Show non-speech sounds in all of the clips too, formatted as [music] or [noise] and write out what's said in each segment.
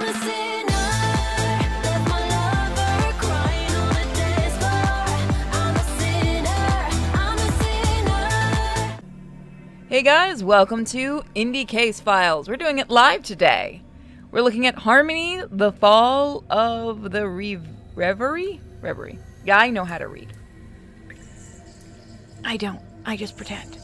Hey guys, welcome to Indie Case Files. We're doing it live today. We're looking at Harmony, the Fall of the Re- Reverie? Reverie. Yeah, I know how to read. I don't. I just pretend.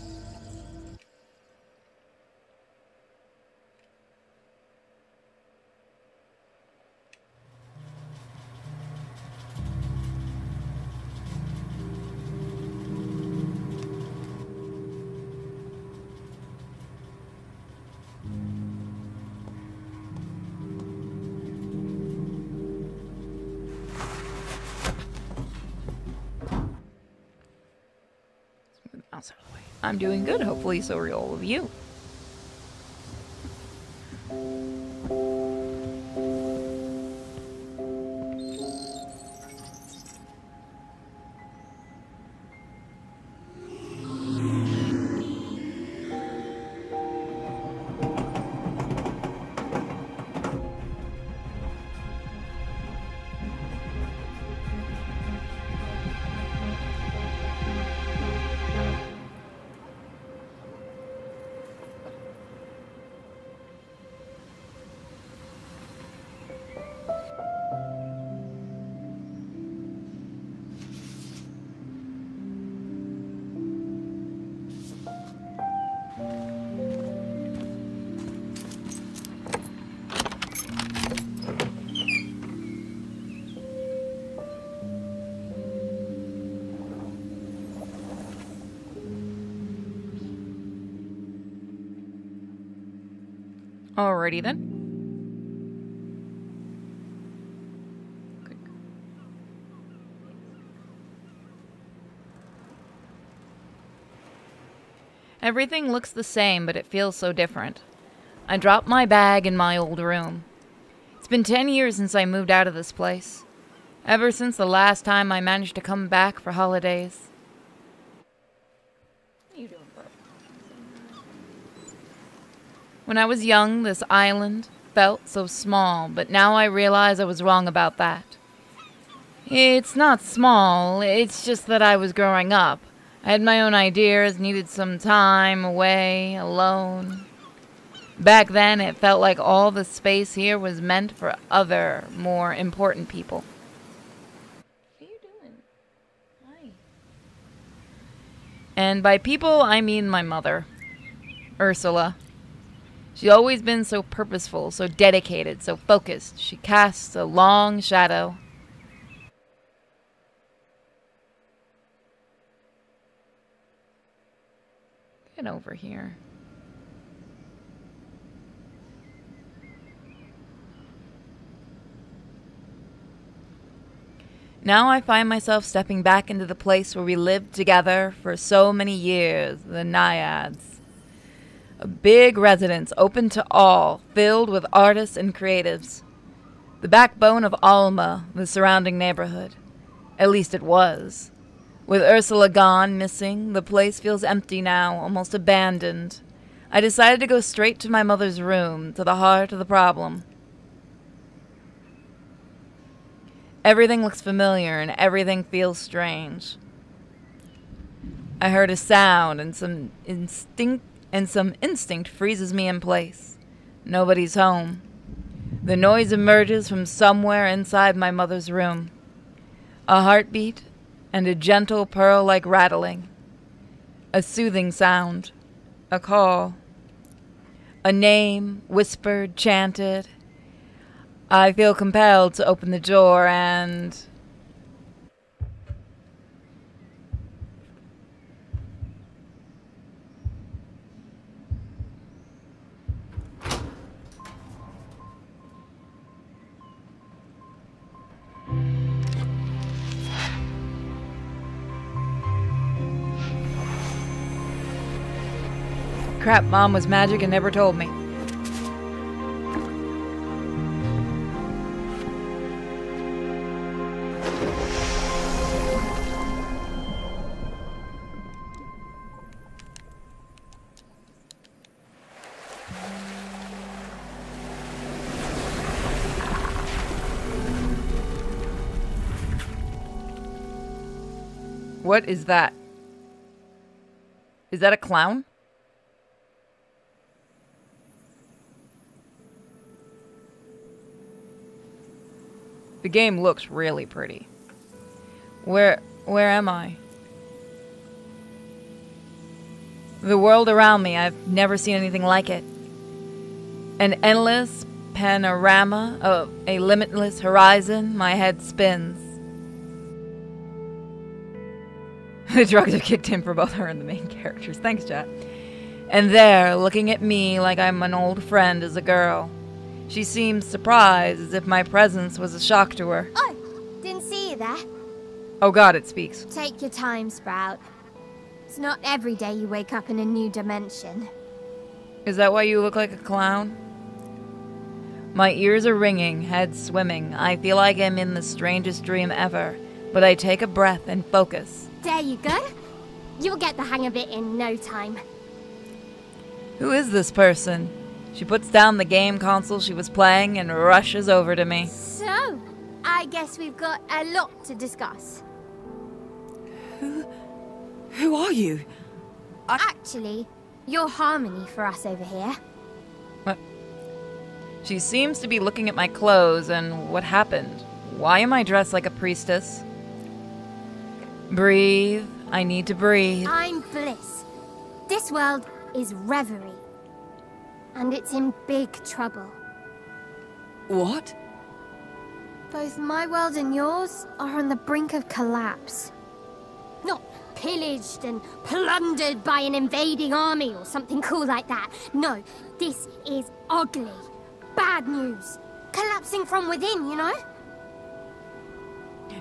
I'm doing good. Hopefully, so are all of you. Alrighty then. Everything looks the same, but it feels so different. I dropped my bag in my old room. It's been 10 years since I moved out of this place. Ever since the last time I managed to come back for holidays. What are you doing, bro? When I was young, this island felt so small, but now I realize I was wrong about that. It's not small, it's just that I was growing up. I had my own ideas, needed some time away, alone. Back then, it felt like all the space here was meant for other, more important people. What are you doing? Hi. And by people, I mean my mother, Ursula. She's always been so purposeful, so dedicated, so focused. She casts a long shadow. Get over here. Now I find myself stepping back into the place where we lived together for so many years, the Naiads. A big residence open to all, filled with artists and creatives. The backbone of Alma, the surrounding neighborhood. At least it was. With Ursula gone, missing, the place feels empty now, almost abandoned. I decided to go straight to my mother's room, to the heart of the problem. Everything looks familiar and everything feels strange. I heard a sound and some instinct and some instinct freezes me in place. Nobody's home. The noise emerges from somewhere inside my mother's room. A heartbeat and a gentle pearl like rattling. A soothing sound. A call. A name, whispered, chanted. I feel compelled to open the door and. crap mom was magic and never told me. What is that? Is that a clown? The game looks really pretty. Where where am I? The world around me, I've never seen anything like it. An endless panorama of a limitless horizon, my head spins. [laughs] the drugs have kicked in for both her and the main characters. Thanks, chat. And there, looking at me like I'm an old friend, is a girl. She seems surprised, as if my presence was a shock to her. Oh, didn't see you there. Oh god, it speaks. Take your time, Sprout. It's not every day you wake up in a new dimension. Is that why you look like a clown? My ears are ringing, head swimming. I feel like I'm in the strangest dream ever. But I take a breath and focus. There you go. You'll get the hang of it in no time. Who is this person? She puts down the game console she was playing and rushes over to me. So, I guess we've got a lot to discuss. Who who are you? Actually, you're Harmony for us over here. What? She seems to be looking at my clothes and what happened. Why am I dressed like a priestess? Breathe. I need to breathe. I'm Bliss. This world is Reverie. And it's in big trouble. What? Both my world and yours are on the brink of collapse. Not pillaged and plundered by an invading army or something cool like that. No, this is ugly. Bad news. Collapsing from within, you know?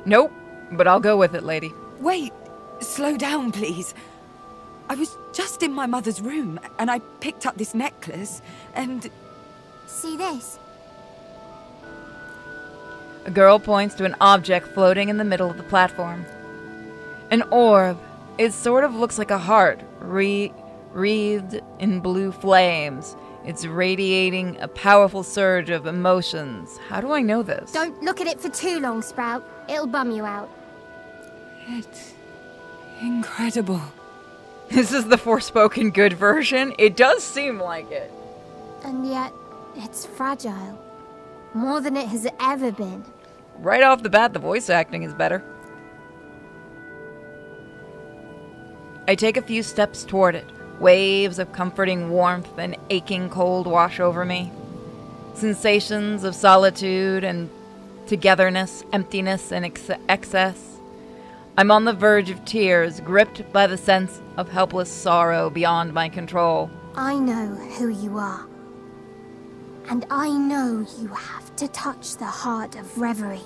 Nope, but I'll go with it, lady. Wait, slow down, please. I was just in my mother's room and I picked up this necklace and. See this? A girl points to an object floating in the middle of the platform. An orb. It sort of looks like a heart, re- wreathed in blue flames. It's radiating a powerful surge of emotions. How do I know this? Don't look at it for too long, Sprout. It'll bum you out. It's. incredible. This is the Forspoken good version. It does seem like it. And yet, it's fragile. More than it has ever been. Right off the bat, the voice acting is better. I take a few steps toward it. Waves of comforting warmth and aching cold wash over me. Sensations of solitude and togetherness, emptiness and ex- excess. I'm on the verge of tears, gripped by the sense of helpless sorrow beyond my control. I know who you are. And I know you have to touch the heart of Reverie.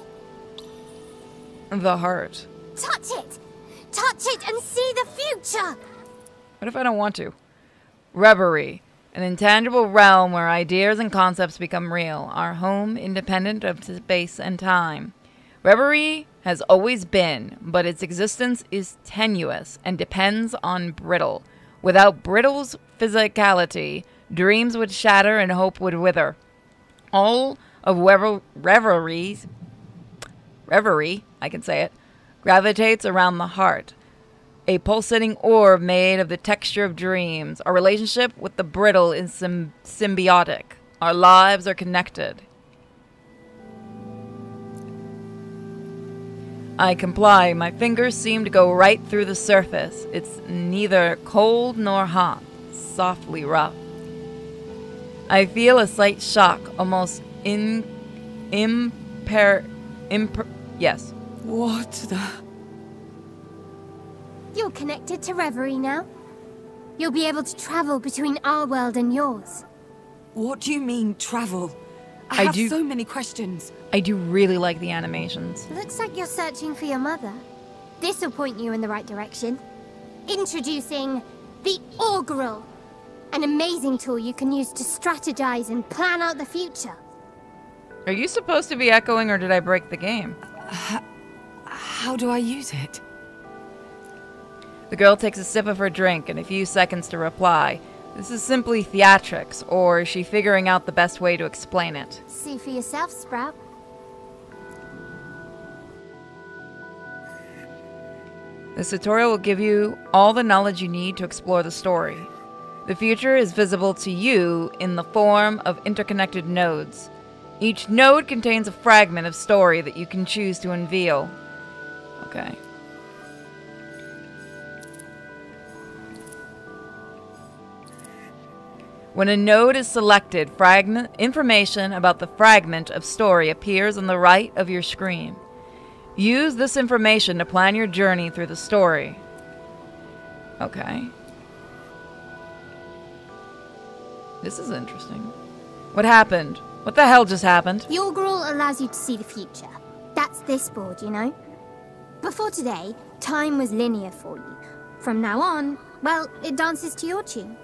The heart. Touch it! Touch it and see the future! What if I don't want to? Reverie, an intangible realm where ideas and concepts become real, our home independent of space and time. Reverie has always been, but its existence is tenuous and depends on brittle. Without brittle's physicality, dreams would shatter and hope would wither. All of revel- reverie's reverie, I can say it, gravitates around the heart. A pulsating orb made of the texture of dreams. Our relationship with the brittle is sym- symbiotic. Our lives are connected. I comply. My fingers seem to go right through the surface. It's neither cold nor hot, softly rough. I feel a slight shock, almost in imper imper yes. What the. You're connected to Reverie now. You'll be able to travel between our world and yours. What do you mean, travel? I, I have do- so many questions. I do really like the animations. Looks like you're searching for your mother. This'll point you in the right direction. Introducing the Augural, an amazing tool you can use to strategize and plan out the future. Are you supposed to be echoing or did I break the game? How do I use it? The girl takes a sip of her drink and a few seconds to reply. This is simply theatrics, or is she figuring out the best way to explain it? See for yourself, Sprout. This tutorial will give you all the knowledge you need to explore the story. The future is visible to you in the form of interconnected nodes. Each node contains a fragment of story that you can choose to unveil. Okay. When a node is selected, fragment information about the fragment of story appears on the right of your screen. Use this information to plan your journey through the story. Okay. This is interesting. What happened? What the hell just happened? The Augural allows you to see the future. That's this board, you know? Before today, time was linear for you. From now on, well, it dances to your tune.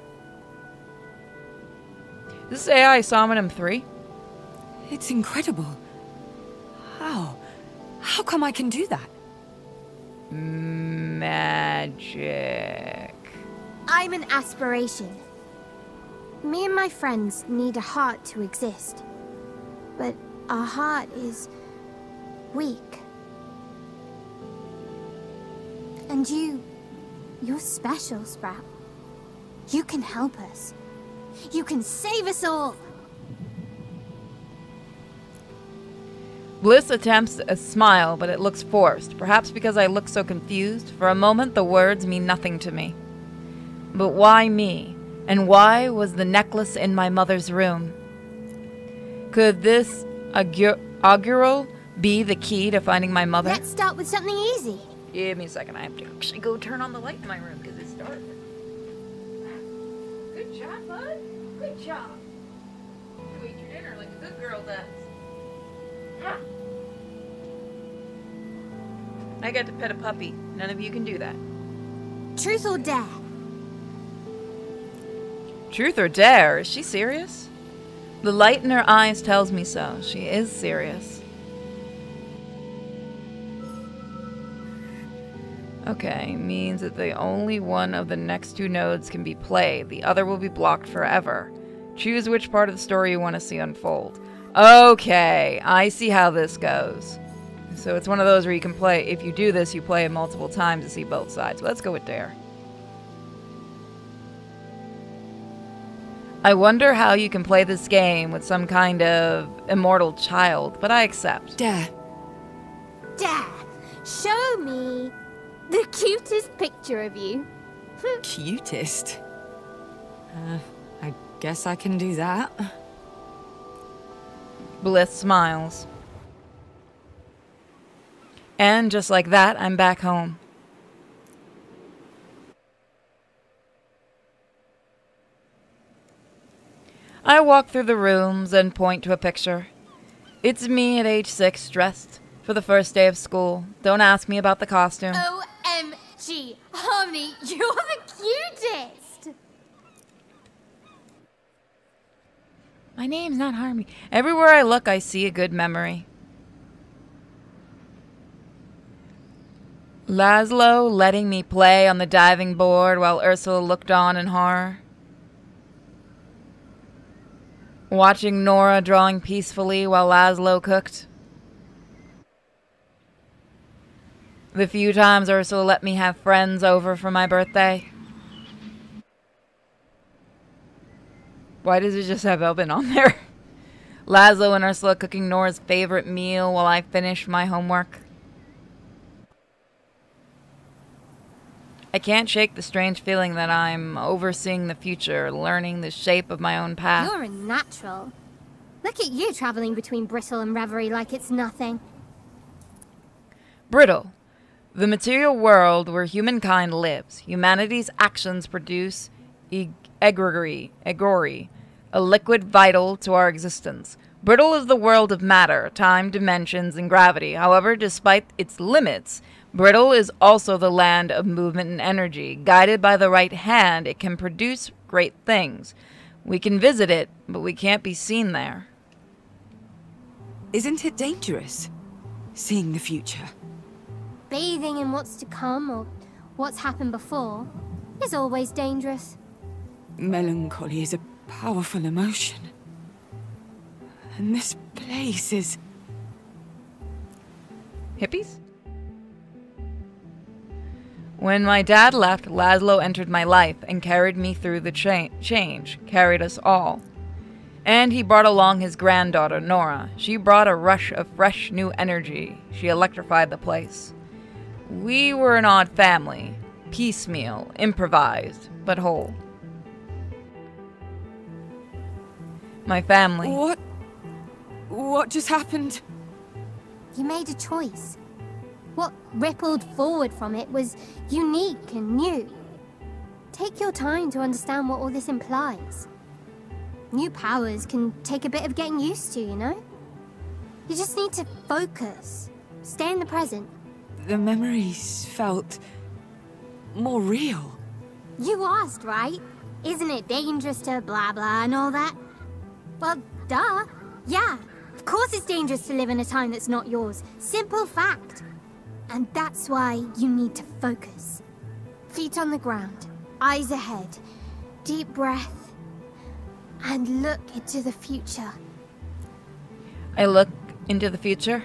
This is AI Somnium 3. It's incredible. How? How come I can do that? Magic. I'm an aspiration. Me and my friends need a heart to exist. But our heart is weak. And you, you're special, Sprout. You can help us. You can save us all. Bliss attempts a smile, but it looks forced, perhaps because I look so confused. For a moment, the words mean nothing to me. But why me? And why was the necklace in my mother's room? Could this augur- augural be the key to finding my mother? Let's start with something easy. Give me a second. I have to actually go turn on the light in my room because it's dark. Good job, bud. Good job. You eat your dinner like a good girl does. I got to pet a puppy. None of you can do that. Truth or dare? Truth or dare? Is she serious? The light in her eyes tells me so. She is serious. Okay, means that the only one of the next two nodes can be played. The other will be blocked forever. Choose which part of the story you want to see unfold. Okay, I see how this goes. So it's one of those where you can play, if you do this, you play it multiple times to see both sides. Let's go with Dare. I wonder how you can play this game with some kind of immortal child, but I accept. Dare. Dare! Show me the cutest picture of you. [laughs] Cutest. Uh, I guess I can do that. Bliss smiles. And just like that, I'm back home. I walk through the rooms and point to a picture. It's me at age six, dressed for the first day of school. Don't ask me about the costume. OMG! Harmony, you're the cutest! My name's not Harmony. Everywhere I look, I see a good memory. Laszlo letting me play on the diving board while Ursula looked on in horror. Watching Nora drawing peacefully while Laszlo cooked. The few times Ursula let me have friends over for my birthday. Why does it just have Elvin on there? [laughs] Laszlo and Ursula cooking Nora's favorite meal while I finish my homework. I can't shake the strange feeling that I'm overseeing the future, learning the shape of my own path. You're a natural. Look at you traveling between Brittle and Reverie like it's nothing. Brittle. The material world where humankind lives. Humanity's actions produce e- egregore, egori, a liquid vital to our existence. Brittle is the world of matter, time, dimensions, and gravity. However, despite its limits, Brittle is also the land of movement and energy. Guided by the right hand, it can produce great things. We can visit it, but we can't be seen there. Isn't it dangerous? Seeing the future. Bathing in what's to come or what's happened before is always dangerous. Melancholy is a powerful emotion. And this place is. Hippies? When my dad left, Laszlo entered my life and carried me through the cha- change, carried us all. And he brought along his granddaughter, Nora. She brought a rush of fresh new energy. She electrified the place. We were an odd family, piecemeal, improvised, but whole. My family. What? What just happened? You made a choice. What rippled forward from it was unique and new. Take your time to understand what all this implies. New powers can take a bit of getting used to, you know? You just need to focus. Stay in the present. The memories felt more real. You asked, right? Isn't it dangerous to blah blah and all that? Well, duh. Yeah, of course it's dangerous to live in a time that's not yours. Simple fact. And that's why you need to focus. Feet on the ground, eyes ahead, deep breath, and look into the future. I look into the future.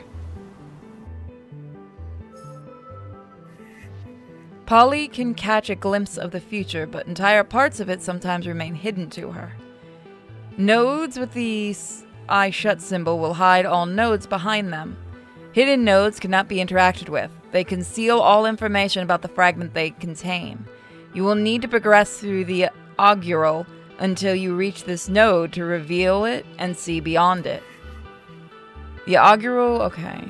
Polly can catch a glimpse of the future, but entire parts of it sometimes remain hidden to her. Nodes with the eye shut symbol will hide all nodes behind them. Hidden nodes cannot be interacted with. They conceal all information about the fragment they contain. You will need to progress through the augural until you reach this node to reveal it and see beyond it. The augural, okay.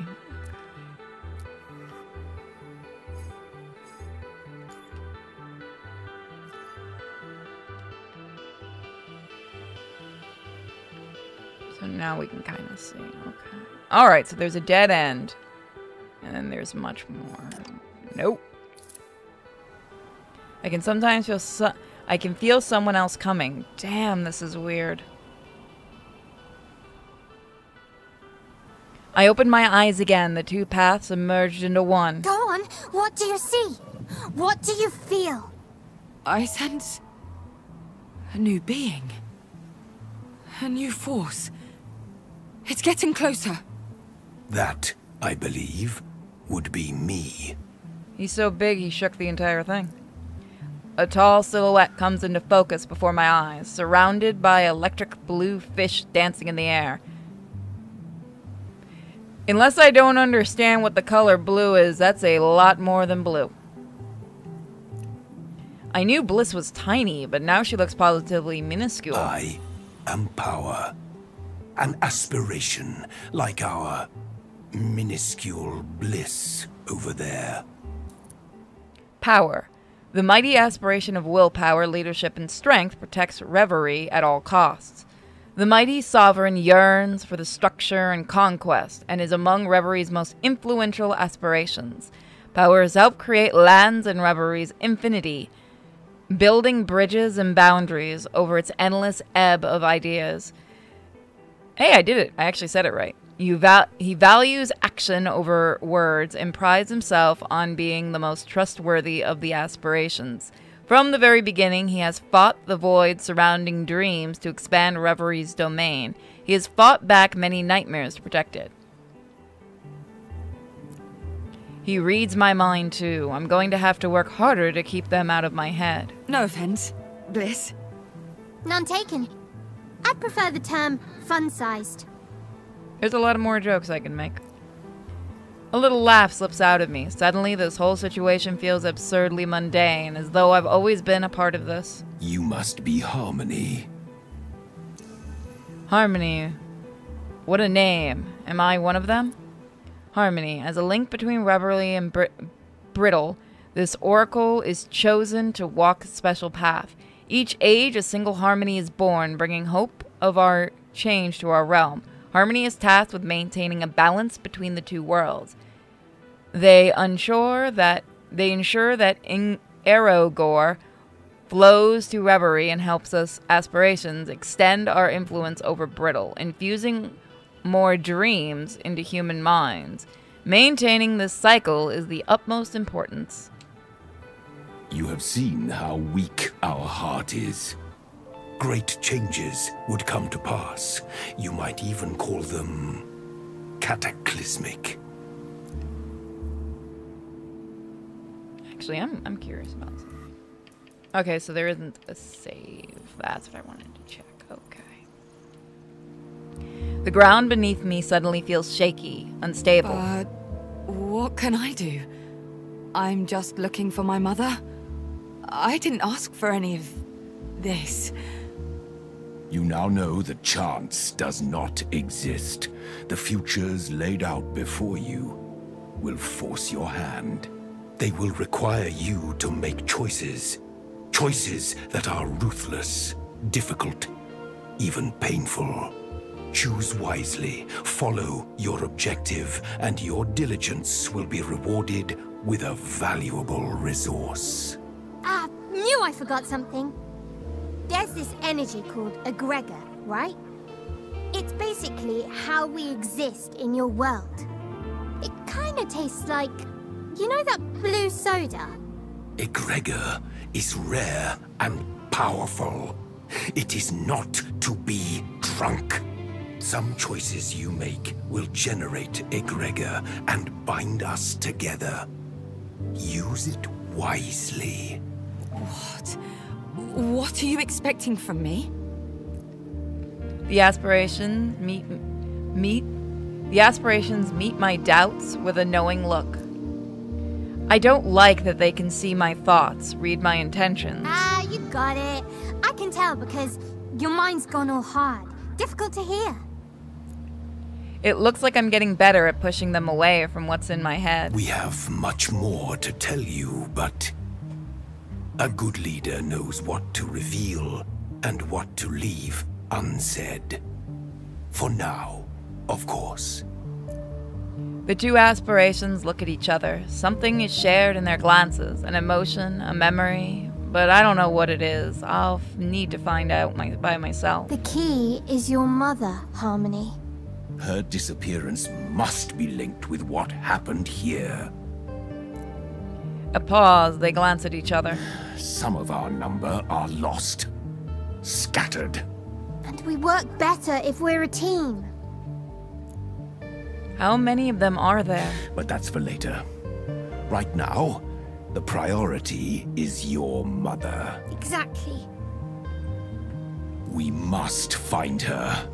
So now we can kind of see. Okay. All right, so there's a dead end. And then there's much more. Nope. I can sometimes feel so- I can feel someone else coming. Damn, this is weird. I opened my eyes again. The two paths emerged into one. Go on, what do you see? What do you feel? I sense a new being. A new force. It's getting closer. That, I believe, would be me. He's so big he shook the entire thing. A tall silhouette comes into focus before my eyes, surrounded by electric blue fish dancing in the air. Unless I don't understand what the color blue is, that's a lot more than blue. I knew Bliss was tiny, but now she looks positively minuscule. I am power. An aspiration like our minuscule bliss over there. Power. The mighty aspiration of willpower, leadership, and strength protects reverie at all costs. The mighty sovereign yearns for the structure and conquest and is among reverie's most influential aspirations. Power has helped create lands and reverie's infinity, building bridges and boundaries over its endless ebb of ideas. Hey, I did it. I actually said it right. You val- he values action over words and prides himself on being the most trustworthy of the aspirations. From the very beginning, he has fought the void surrounding dreams to expand Reverie's domain. He has fought back many nightmares to protect it. He reads my mind too. I'm going to have to work harder to keep them out of my head. No offense, Bliss. None taken. I'd prefer the term fun-sized. There's a lot of more jokes I can make. A little laugh slips out of me. Suddenly, this whole situation feels absurdly mundane, as though I've always been a part of this. You must be Harmony. Harmony. What a name. Am I one of them? Harmony. As a link between Reverie and Br- Brittle, this oracle is chosen to walk a special path. Each age, a single harmony is born, bringing hope of our change to our realm. Harmony is tasked with maintaining a balance between the two worlds. They ensure that they ensure that in egregore flows to reverie and helps us aspirations extend our influence over brittle, infusing more dreams into human minds. Maintaining this cycle is the utmost importance. You have seen how weak our heart is. Great changes would come to pass. You might even call them cataclysmic. Actually, I'm I'm curious about something. Okay, so there isn't a save. That's what I wanted to check. Okay. The ground beneath me suddenly feels shaky, unstable. But what can I do? I'm just looking for my mother. I didn't ask for any of this. You now know that chance does not exist. The futures laid out before you will force your hand. They will require you to make choices. Choices that are ruthless, difficult, even painful. Choose wisely, follow your objective, and your diligence will be rewarded with a valuable resource. Ah, knew I forgot something. There's this energy called egregore, right? It's basically how we exist in your world. It kinda tastes like. You know that blue soda? Egregore is rare and powerful. It is not to be drunk. Some choices you make will generate egregore and bind us together. Use it wisely. What? What are you expecting from me? The aspirations meet meet the aspirations meet my doubts with a knowing look. I don't like that they can see my thoughts, read my intentions. Ah, you got it. I can tell because your mind's gone all hard. Difficult to hear. It looks like I'm getting better at pushing them away from what's in my head. We have much more to tell you, but a good leader knows what to reveal and what to leave unsaid. For now, of course. The two aspirations look at each other. Something is shared in their glances an emotion, a memory, but I don't know what it is. I'll need to find out my, by myself. The key is your mother, Harmony. Her disappearance must be linked with what happened here. A pause, they glance at each other. Some of our number are lost, scattered. And we work better if we're a team. How many of them are there? But that's for later. Right now, the priority is your mother. Exactly. We must find her.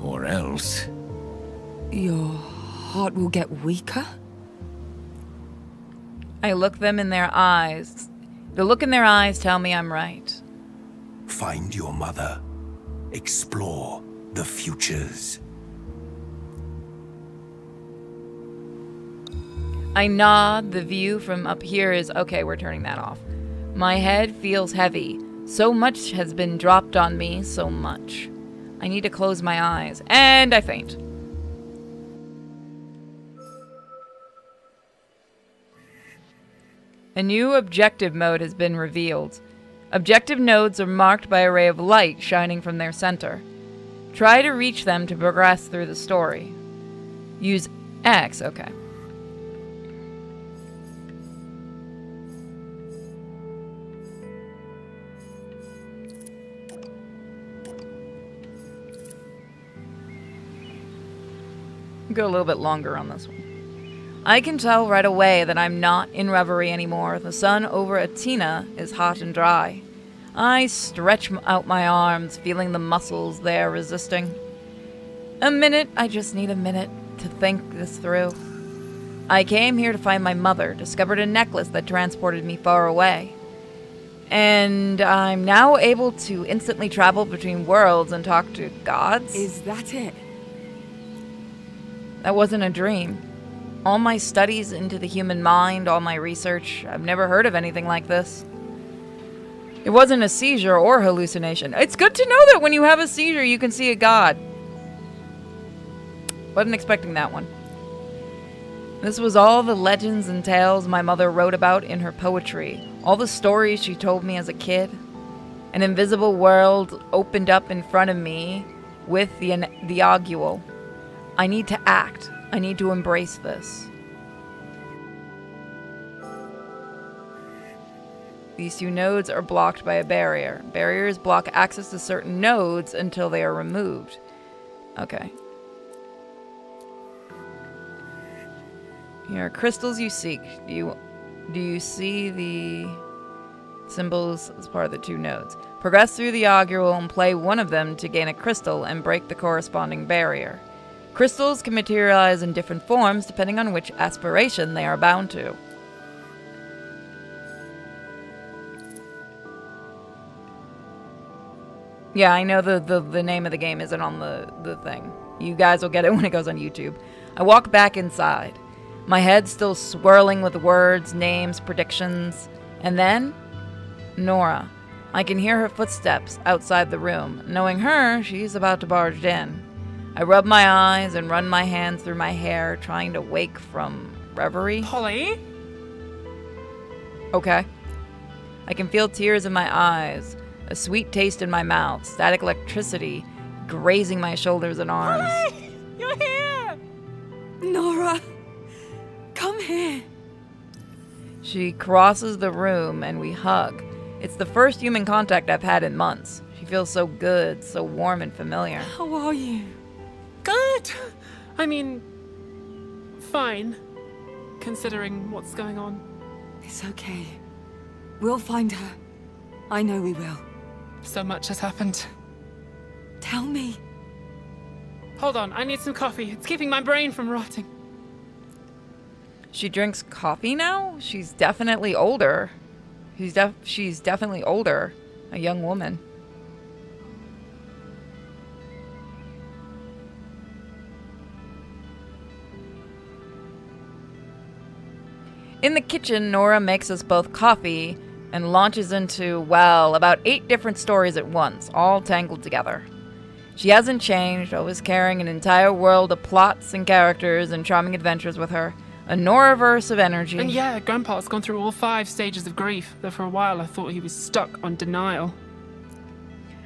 Or else. Your heart will get weaker? I look them in their eyes. The look in their eyes tell me I'm right. Find your mother. Explore the futures. I nod. The view from up here is okay, we're turning that off. My head feels heavy. So much has been dropped on me, so much. I need to close my eyes. And I faint. A new objective mode has been revealed. Objective nodes are marked by a ray of light shining from their center. Try to reach them to progress through the story. Use X, okay. Go a little bit longer on this one. I can tell right away that I'm not in reverie anymore. The sun over Atina is hot and dry. I stretch out my arms, feeling the muscles there resisting. A minute, I just need a minute to think this through. I came here to find my mother, discovered a necklace that transported me far away. And I'm now able to instantly travel between worlds and talk to gods. Is that it? That wasn't a dream. All my studies into the human mind, all my research, I've never heard of anything like this. It wasn't a seizure or hallucination. It's good to know that when you have a seizure, you can see a god. Wasn't expecting that one. This was all the legends and tales my mother wrote about in her poetry, all the stories she told me as a kid. An invisible world opened up in front of me with the, the Augural. I need to act. I need to embrace this. These two nodes are blocked by a barrier. Barriers block access to certain nodes until they are removed. Okay. Here are crystals you seek. Do you Do you see the symbols as part of the two nodes? Progress through the augural and play one of them to gain a crystal and break the corresponding barrier. Crystals can materialize in different forms depending on which aspiration they are bound to. Yeah, I know the, the, the name of the game isn't on the, the thing. You guys will get it [laughs] when it goes on YouTube. I walk back inside, my head still swirling with words, names, predictions. And then, Nora. I can hear her footsteps outside the room. Knowing her, she's about to barge in. I rub my eyes and run my hands through my hair, trying to wake from reverie. Polly? Okay. I can feel tears in my eyes, a sweet taste in my mouth, static electricity grazing my shoulders and arms. Polly! You're here! Nora! Come here! She crosses the room and we hug. It's the first human contact I've had in months. She feels so good, so warm and familiar. How are you? Good! I mean, fine. Considering what's going on. It's okay. We'll find her. I know we will. So much has happened. Tell me. Hold on, I need some coffee. It's keeping my brain from rotting. She drinks coffee now? She's definitely older. She's def- she's definitely older. A young woman. In the kitchen, Nora makes us both coffee and launches into, well, about eight different stories at once, all tangled together. She hasn't changed, always carrying an entire world of plots and characters and charming adventures with her. A Noraverse of energy. And yeah, Grandpa's gone through all five stages of grief, though for a while I thought he was stuck on denial.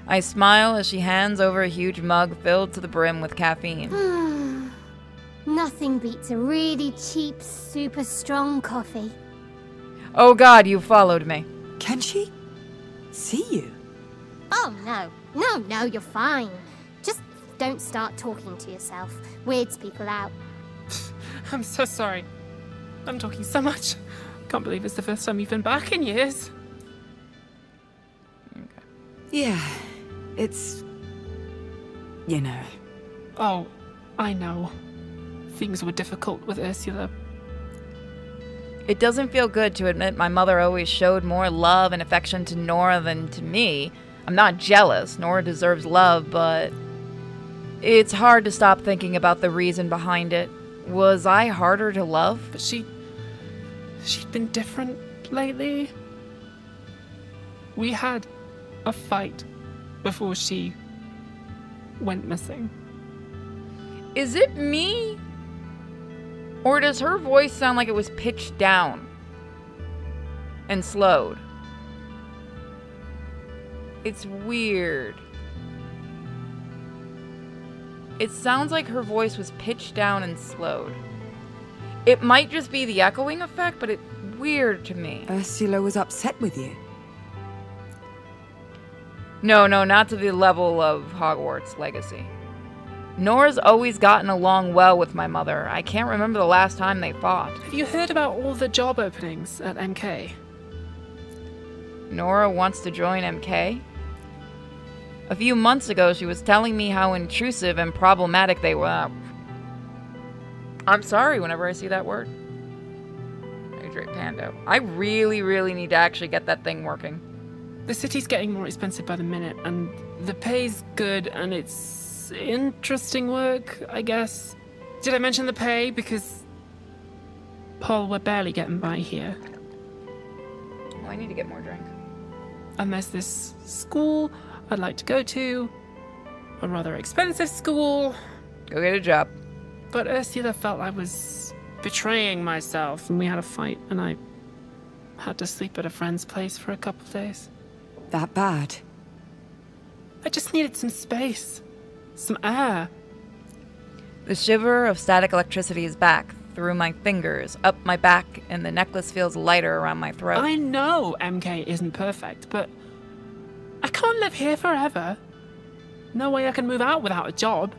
I smile as she hands over a huge mug filled to the brim with caffeine. [sighs] Hmm. Nothing beats a really cheap, super strong coffee. Oh god, you followed me. Can she see you? Oh, no. No, no, you're fine. Just don't start talking to yourself. Weirds people out. [laughs] I'm so sorry. I'm talking so much. Can't believe it's the first time you've been back in years. Yeah, it's. You know. Oh, I know. Things were difficult with Ursula. It doesn't feel good to admit my mother always showed more love and affection to Nora than to me. I'm not jealous. Nora deserves love, but it's hard to stop thinking about the reason behind it. Was I harder to love? But she. she'd been different lately. We had a fight before she went missing. Is it me? Or does her voice sound like it was pitched down and slowed? It's weird. It sounds like her voice was pitched down and slowed. It might just be the echoing effect, but it's weird to me. Ursula was upset with you. No, no, not to the level of Hogwarts Legacy. Nora's always gotten along well with my mother. I can't remember the last time they fought. Have you heard about all the job openings at MK? Nora wants to join MK? A few months ago, she was telling me how intrusive and problematic they were. I'm sorry whenever I see that word. Hydrate Pando. I really, really need to actually get that thing working. The city's getting more expensive by the minute, and the pay's good, and it's interesting work, I guess. Did I mention the pay? Because. Paul, we're barely getting by here. Oh, I need to get more drink. And there's this school I'd like to go to. A rather expensive school. Go get a job. But Ursula felt I was betraying myself, and we had a fight, and I had to sleep at a friend's place for a couple of days. That bad? I just needed some space, some air. Ah. The shiver of static electricity is back, through my fingers, up my back, and the necklace feels lighter around my throat. I know MK isn't perfect, but I can't live here forever. No way I can move out without a job.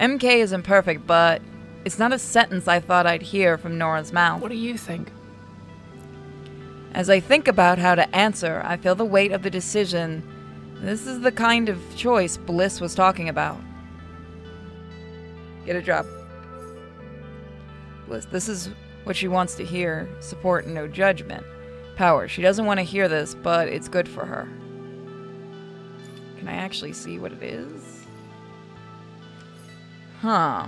MK isn't perfect, but it's not a sentence I thought I'd hear from Nora's mouth. What do you think? As I think about how to answer, I feel the weight of the decision. This is the kind of choice Bliss was talking about. Get a job. Bliss, this is what she wants to hear support and no judgment. Power. She doesn't want to hear this, but it's good for her. Can I actually see what it is? Huh.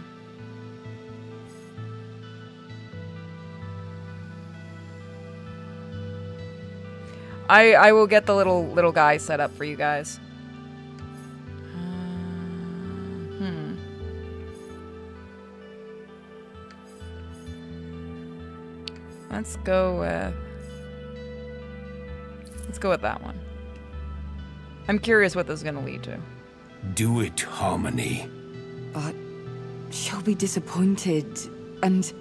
I I will get the little little guy set up for you guys. Uh, hmm. Let's go with. Let's go with that one. I'm curious what this is going to lead to. Do it, Harmony. But she'll be disappointed, and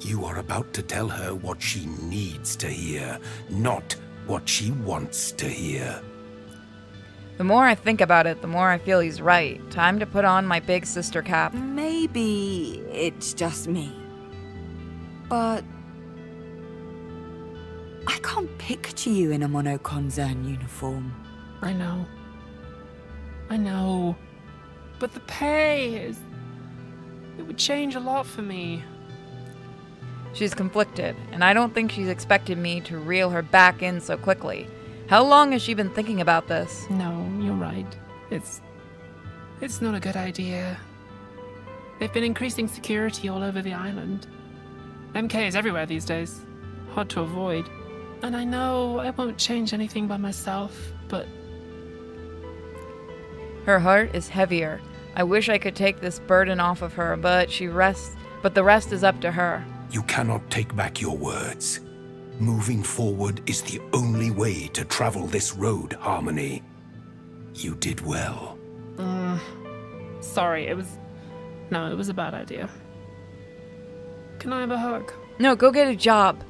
You are about to tell her what she needs to hear, not what she wants to hear. The more I think about it, the more I feel he's right. Time to put on my big sister cap. maybe it's just me. But I can't picture you in a Mono Konzern uniform. I know. I know. But the pay is. It would change a lot for me. She's conflicted, and I don't think she's expected me to reel her back in so quickly. How long has she been thinking about this? No, you're right. It's. It's not a good idea. They've been increasing security all over the island. MK is everywhere these days. Hard to avoid. And I know I won't change anything by myself, but Her heart is heavier. I wish I could take this burden off of her, but she rests. But the rest is up to her. You cannot take back your words. Moving forward is the only way to travel this road, Harmony. You did well. Uh, sorry, it was. No, it was a bad idea. Can I have a hug? No, go get a job.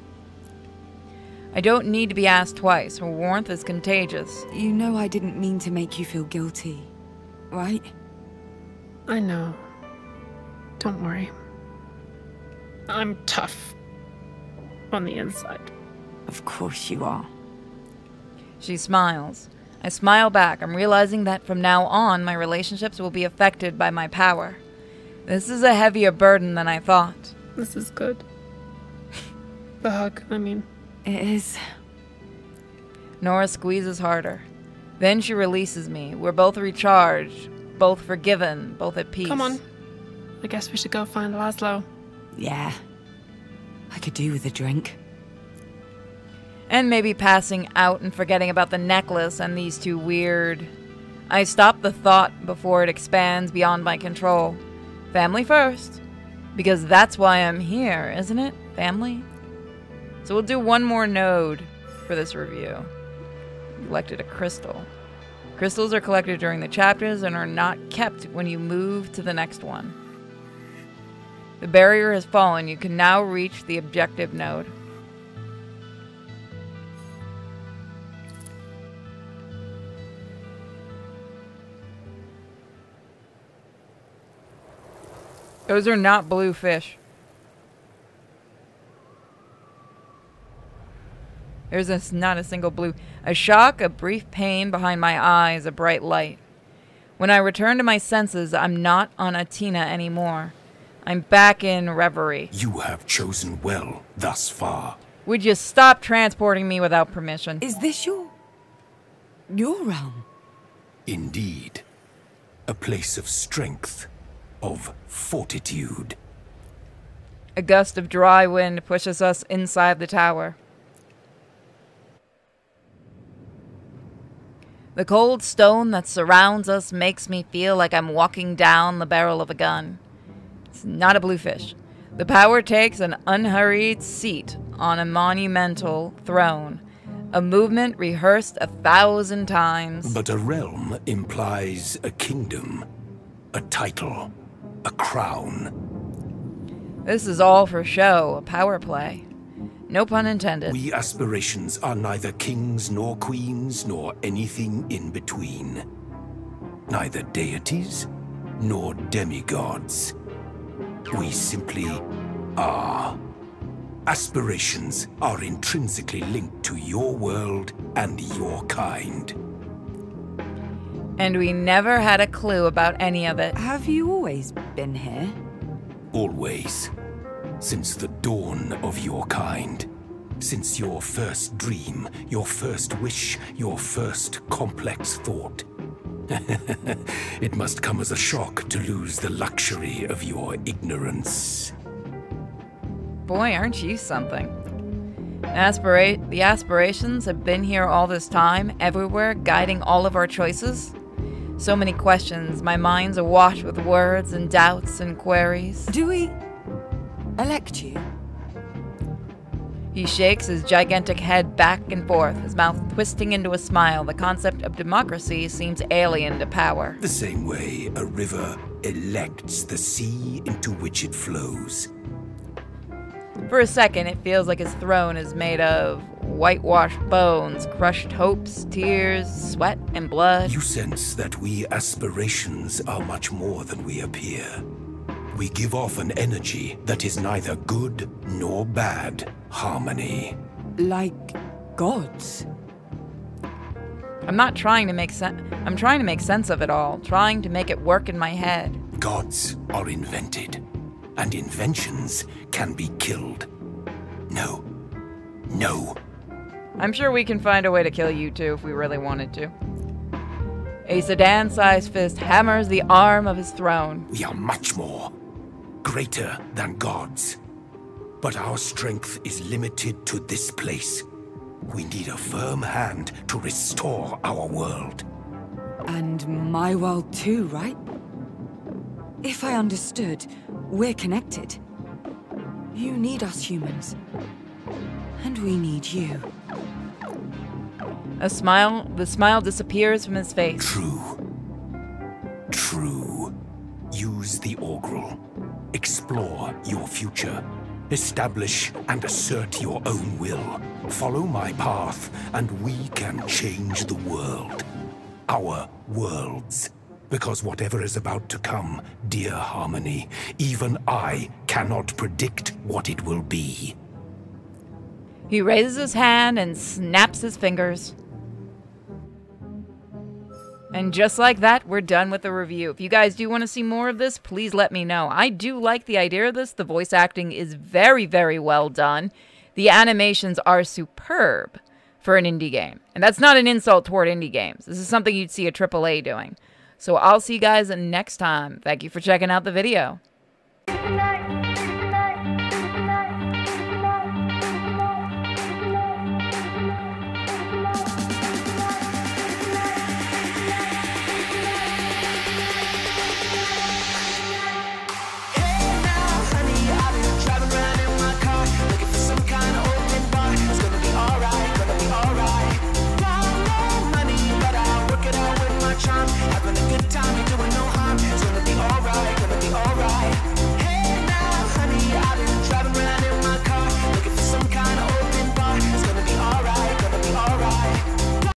I don't need to be asked twice. Her warmth is contagious. You know I didn't mean to make you feel guilty, right? I know. Don't worry. I'm tough. On the inside. Of course you are. She smiles. I smile back. I'm realizing that from now on, my relationships will be affected by my power. This is a heavier burden than I thought. This is good. the hug, I mean. It is. Nora squeezes harder. Then she releases me. We're both recharged, both forgiven, both at peace. Come on. I guess we should go find Laszlo. Yeah. I could do with a drink. And maybe passing out and forgetting about the necklace and these two weird. I stop the thought before it expands beyond my control. Family first. Because that's why I'm here, isn't it? Family? So we'll do one more node for this review. Collected a crystal. Crystals are collected during the chapters and are not kept when you move to the next one. The barrier has fallen. You can now reach the objective node. Those are not blue fish. There's a not a single blue. A shock, a brief pain behind my eyes, a bright light. When I return to my senses, I'm not on Atina anymore. I'm back in reverie. You have chosen well thus far. Would you stop transporting me without permission? Is this your. your realm? Indeed. A place of strength, of fortitude. A gust of dry wind pushes us inside the tower. The cold stone that surrounds us makes me feel like I'm walking down the barrel of a gun. It's not a bluefish. The power takes an unhurried seat on a monumental throne, a movement rehearsed a thousand times. But a realm implies a kingdom, a title, a crown. This is all for show, a power play. No pun intended. We aspirations are neither kings nor queens nor anything in between. Neither deities nor demigods. We simply are. Aspirations are intrinsically linked to your world and your kind. And we never had a clue about any of it. Have you always been here? Always. Since the dawn of your kind. Since your first dream, your first wish, your first complex thought. [laughs] it must come as a shock to lose the luxury of your ignorance. Boy, aren't you something? Aspirate the aspirations have been here all this time, everywhere, guiding all of our choices. So many questions, my mind's awash with words and doubts and queries. Do we elect you? He shakes his gigantic head back and forth, his mouth twisting into a smile. The concept of democracy seems alien to power. The same way a river elects the sea into which it flows. For a second, it feels like his throne is made of whitewashed bones, crushed hopes, tears, sweat, and blood. You sense that we aspirations are much more than we appear. We give off an energy that is neither good nor bad harmony. Like gods? I'm not trying to make sense. I'm trying to make sense of it all, trying to make it work in my head. Gods are invented, and inventions can be killed. No. No. I'm sure we can find a way to kill you too if we really wanted to. A sedan sized fist hammers the arm of his throne. We are much more. Greater than gods. But our strength is limited to this place. We need a firm hand to restore our world. And my world too, right? If I understood, we're connected. You need us humans. And we need you. A smile, the smile disappears from his face. True. True. Use the Augural. Explore your future. Establish and assert your own will. Follow my path, and we can change the world. Our worlds. Because whatever is about to come, dear Harmony, even I cannot predict what it will be. He raises his hand and snaps his fingers. And just like that, we're done with the review. If you guys do want to see more of this, please let me know. I do like the idea of this. The voice acting is very, very well done. The animations are superb for an indie game. And that's not an insult toward indie games. This is something you'd see a AAA doing. So I'll see you guys next time. Thank you for checking out the video.